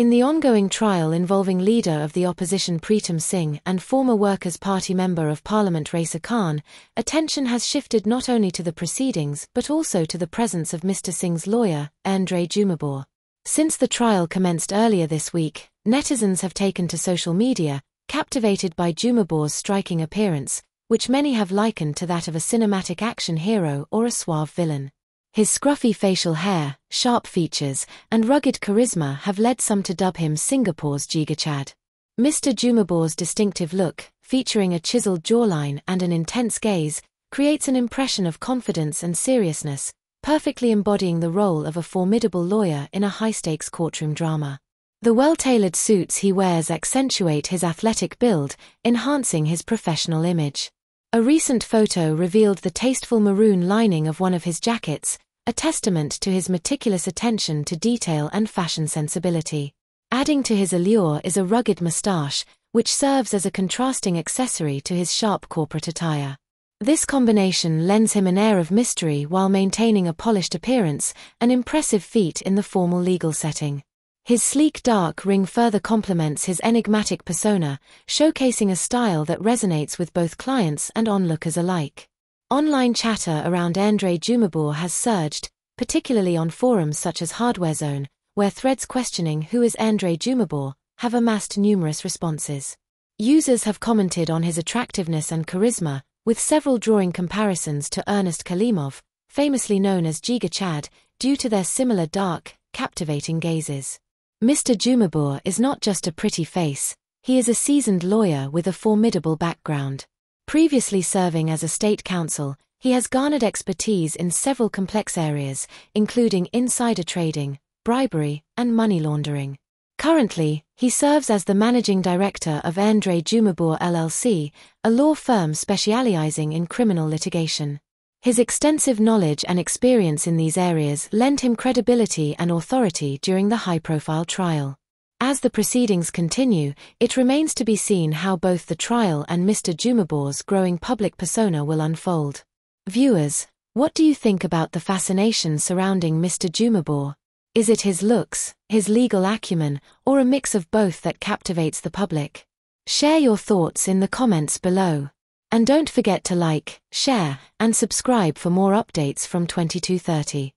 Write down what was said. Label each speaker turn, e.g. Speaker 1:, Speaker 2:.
Speaker 1: In the ongoing trial involving leader of the opposition Pritam Singh and former Workers' Party Member of Parliament Raeesah Khan, attention has shifted not only to the proceedings but also to the presence of Mr. Singh's lawyer, Andre Jumabhoy. Since the trial commenced earlier this week, netizens have taken to social media, captivated by Jumabhoy's striking appearance, which many have likened to that of a cinematic action hero or a suave villain. His scruffy facial hair, sharp features, and rugged charisma have led some to dub him Singapore's GigaChad. Mr. Jumabhoy's distinctive look, featuring a chiseled jawline and an intense gaze, creates an impression of confidence and seriousness, perfectly embodying the role of a formidable lawyer in a high-stakes courtroom drama. The well-tailored suits he wears accentuate his athletic build, enhancing his professional image. A recent photo revealed the tasteful maroon lining of one of his jackets, a testament to his meticulous attention to detail and fashion sensibility. Adding to his allure is a rugged moustache, which serves as a contrasting accessory to his sharp corporate attire. This combination lends him an air of mystery while maintaining a polished appearance, an impressive feat in the formal legal setting. His sleek dark ring further complements his enigmatic persona, showcasing a style that resonates with both clients and onlookers alike. Online chatter around Andre Jumabhoy has surged, particularly on forums such as Hardware Zone, where threads questioning who is Andre Jumabhoy have amassed numerous responses. Users have commented on his attractiveness and charisma, with several drawing comparisons to Ernest Khalimov, famously known as GigaChad, due to their similar dark, captivating gazes. Mr. Jumabhoy is not just a pretty face, he is a seasoned lawyer with a formidable background. Previously serving as a state counsel, he has garnered expertise in several complex areas, including insider trading, bribery, and money laundering. Currently, he serves as the managing director of Andre Jumabhoy LLC, a law firm specializing in criminal litigation. His extensive knowledge and experience in these areas lend him credibility and authority during the high-profile trial. As the proceedings continue, it remains to be seen how both the trial and Mr. Jumabhoy's growing public persona will unfold. Viewers, what do you think about the fascination surrounding Mr. Jumabhoy? Is it his looks, his legal acumen, or a mix of both that captivates the public? Share your thoughts in the comments below. And don't forget to like, share, and subscribe for more updates from 2230.